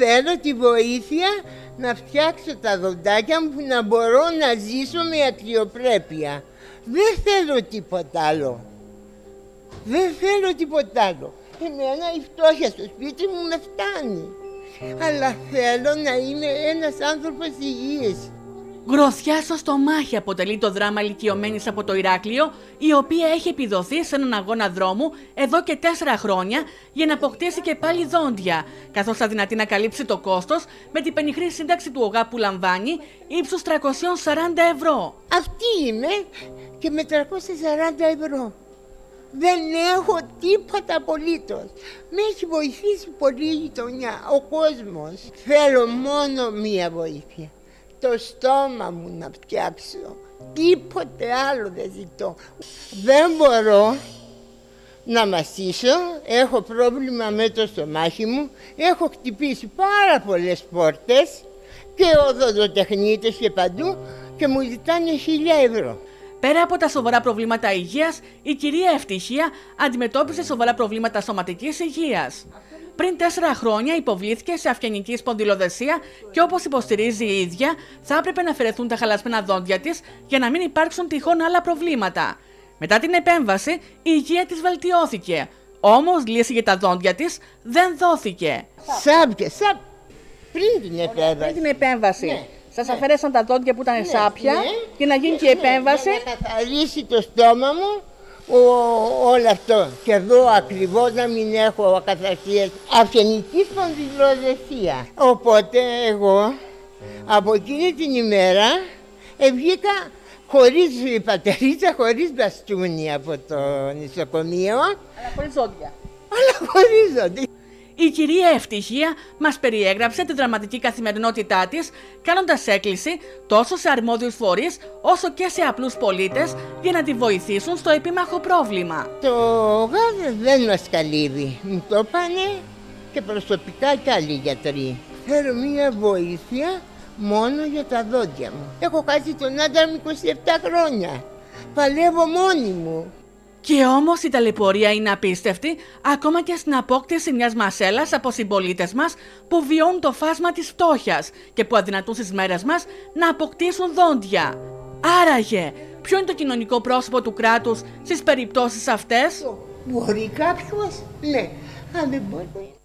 Θέλω τη βοήθεια να φτιάξω τα δοντάκια μου που να μπορώ να ζήσω με αξιοπρέπεια. Δεν θέλω τίποτα άλλο. Δεν θέλω τίποτα άλλο. Εμένα η φτώχεια στο σπίτι μου με φτάνει. Αλλά θέλω να είμαι ένας άνθρωπος υγιής. Γροθιά στο στομάχι αποτελεί το δράμα ηλικιωμένης από το Ηράκλειο, η οποία έχει επιδοθεί σε έναν αγώνα δρόμου εδώ και τέσσερα χρόνια για να αποκτήσει και πάλι δόντια, καθώς θα δυνατεί να καλύψει το κόστος με την πενιχρή σύνταξη του ΟΓΑ που λαμβάνει ύψους 340 ευρώ. Αυτή είμαι και με 340 ευρώ. Δεν έχω τίποτα απολύτως. Με έχει βοηθήσει πολύ η γειτονιά, ο κόσμος. Θέλω μόνο μία βοήθεια το στόμα μου να φτιάξω. Τίποτε άλλο δεν ζητώ. Δεν μπορώ να μασίσω, έχω πρόβλημα με το στομάχι μου, έχω χτυπήσει πάρα πολλές πόρτες και οδοντοτεχνίτες και παντού και μου ζητάνε χίλια ευρώ. Πέρα από τα σοβαρά προβλήματα υγείας, η κυρία Ευτυχία αντιμετώπισε σοβαρά προβλήματα σωματικής υγείας. Πριν τέσσερα χρόνια υποβλήθηκε σε αυγενική σπονδυλοδεσία και όπως υποστηρίζει η ίδια, θα έπρεπε να αφαιρεθούν τα χαλασμένα δόντια της για να μην υπάρξουν τυχόν άλλα προβλήματα. Μετά την επέμβαση, η υγεία της βελτιώθηκε. Όμως λύση για τα δόντια της δεν δόθηκε. Σάπια, σάπ. Πριν την επέμβαση. Πριν την επέμβαση. Ναι. Σας ναι. αφαιρέσαν τα δόντια που ήταν ναι, σάπια ναι. και να γίνει και η επέμβαση. Για να καθαρίσει το στόμα μου ο, όλο αυτό. Και εδώ ακριβώς να μην έχω ακαθαρσίες αυγενική σπονδυλοδεσία. Οπότε εγώ από εκείνη την ημέρα βγήκα χωρίς πατερίτσα, χωρίς μπαστούνι από το νοσοκομείο. Αλλά χωρίς ζώδια. Αλλά χωρίς ζώδια. Η κυρία Ευτυχία μας περιέγραψε τη δραματική καθημερινότητά της, κάνοντας έκκληση τόσο σε αρμόδιους φορείς όσο και σε απλούς πολίτες για να τη βοηθήσουν στο επίμαχο πρόβλημα. Το γάδι δεν μας καλύβει. Μου το πάνε και προσωπικά κι άλλοι γιατροί. Θέλω μία βοήθεια μόνο για τα δόντια μου. Έχω χάσει τον άντρα μου 27 χρόνια. Παλεύω μόνη μου. Και όμως η ταλαιπωρία είναι απίστευτη, ακόμα και στην απόκτηση μιας μασέλας από συμπολίτες μας που βιώνουν το φάσμα της φτώχειας και που αδυνατούν στις μέρες μας να αποκτήσουν δόντια. Άραγε, ποιο είναι το κοινωνικό πρόσωπο του κράτους στις περιπτώσεις αυτές; Μπορεί κάποιος, ναι, αν δεν μπορεί.